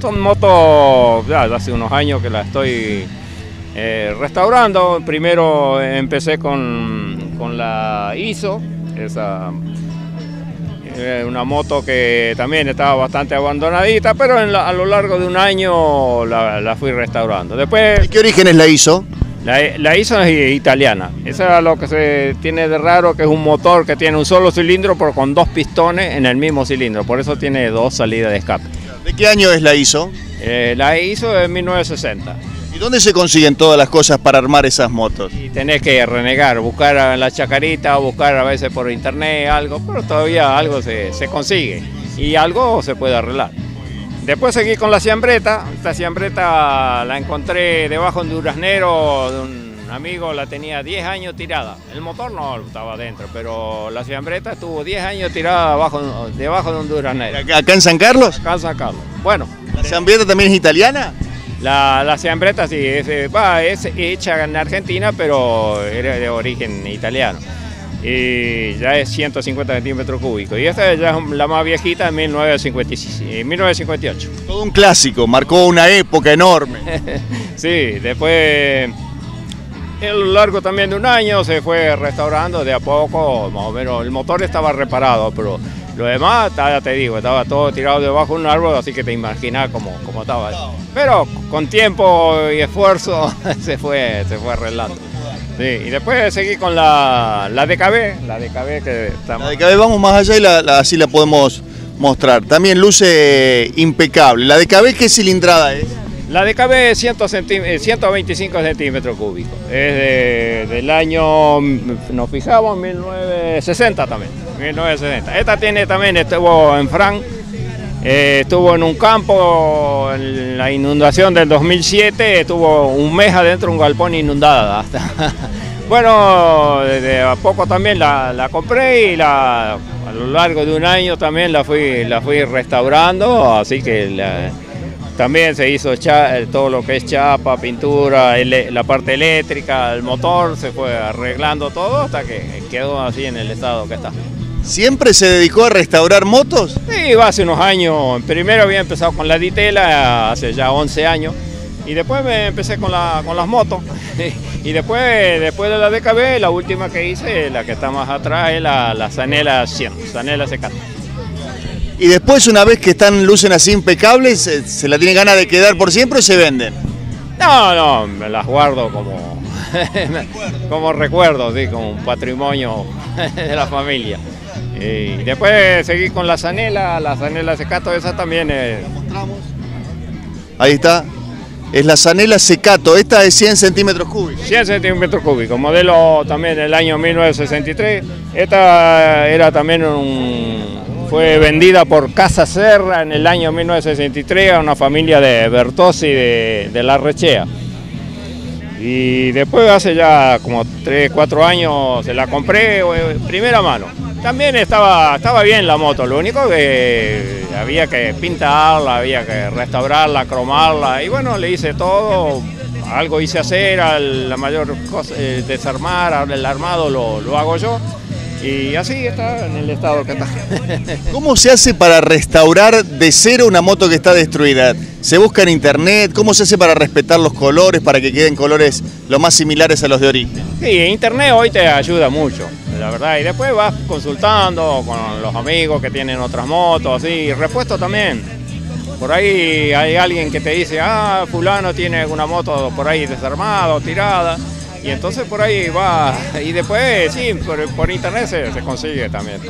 Son motos, ya hace unos años que la estoy eh, restaurando. Primero empecé con, con la ISO, esa eh, una moto que también estaba bastante abandonadita, pero a lo largo de un año la, fui restaurando. Después, qué origen es la ISO? La, la, ISO es italiana. Eso es lo que se tiene de raro, que es un motor que tiene un solo cilindro, pero con dos pistones en el mismo cilindro. Por eso tiene dos salidas de escape. ¿De qué año es la ISO? Eh, la ISO es 1960. ¿Y dónde se consiguen todas las cosas para armar esas motos? Y tenés que renegar, buscar en la chacarita, buscar a veces por internet algo, pero todavía algo se, se consigue y algo se puede arreglar. Después seguí con la siambreta, esta siambreta la encontré debajo de un duraznero de un amigo, la tenía 10 años tirada. El motor no estaba adentro, pero la siambreta estuvo 10 años tirada debajo, debajo de un duraznero. ¿Acá en San Carlos? Acá en San Carlos. Bueno. ¿La siambreta también es italiana? La, la siambreta sí, es, es hecha en Argentina, pero era de origen italiano y ya es 150 centímetros cúbicos. Y esta ya es la más viejita, en 1958. Todo un clásico, marcó una época enorme. sí, después, a lo largo también de un año, se fue restaurando de a poco, más o menos. El motor estaba reparado, pero lo demás, ya te digo, estaba todo tirado debajo de un árbol, así que te imaginas cómo, cómo estaba. Pero con tiempo y esfuerzo se fue, se fue arreglando. Sí, y después seguí con la, la DKB, la DKB que estamos... La DKB vamos más allá y así la podemos mostrar. También luce impecable. ¿La DKB qué cilindrada es? La DKB es 125 eh, centímetros cúbicos. Es del año, nos fijamos, 1960 también. 1960. Esta tiene también, estuvo en Fran, eh, estuvo en un campo en la inundación del 2007, estuvo un mes adentro un galpón inundada. bueno, desde a poco también la, compré y la, a lo largo de un año también la fui, la fui restaurando, así que también se hizo todo lo que es chapa, pintura, la parte eléctrica, el motor, se fue arreglando todo hasta que quedó así en el estado que está. ¿Siempre se dedicó a restaurar motos? Sí, hace unos años. Primero había empezado con la Ditela hace ya 11 años y después me empecé con, la, con las motos. y después, después de la DKB, la última que hice, la que está más atrás, es la, la Sanela 100, Sanela c Y después, una vez que están lucen así impecables, ¿se, la tiene ganas de quedar por siempre o se venden? No, no, me las guardo como, como recuerdo, sí, como un patrimonio de la familia. Y después seguí con la zanela, la zanela secato, esa también es... Ahí está. Es la zanela secato, esta es 100 centímetros cúbicos. 100 centímetros cúbicos, modelo también del año 1963. Esta era también un... fue vendida por Casa Serra en el año 1963 a una familia de Bertossi de, La Rechea. Y después hace ya como 3, 4 años se la compré eh, primera mano. También estaba, estaba bien la moto, lo único que había que pintarla, había que restaurarla, cromarla y bueno, le hice todo, algo hice hacer, la mayor cosa, eh, desarmar, el armado lo, lo hago yo y así está en el estado que está. ¿Cómo se hace para restaurar de cero una moto que está destruida? ¿Se busca en internet? ¿Cómo se hace para respetar los colores, para que queden colores lo más similares a los de origen? Sí, internet hoy te ayuda mucho la verdad. Y después vas consultando con los amigos que tienen otras motos, y repuesto también. Por ahí hay alguien que te dice, ah, fulano tiene una moto por ahí desarmada o tirada. Y entonces por ahí va, y después sí, por, internet se, se consigue también.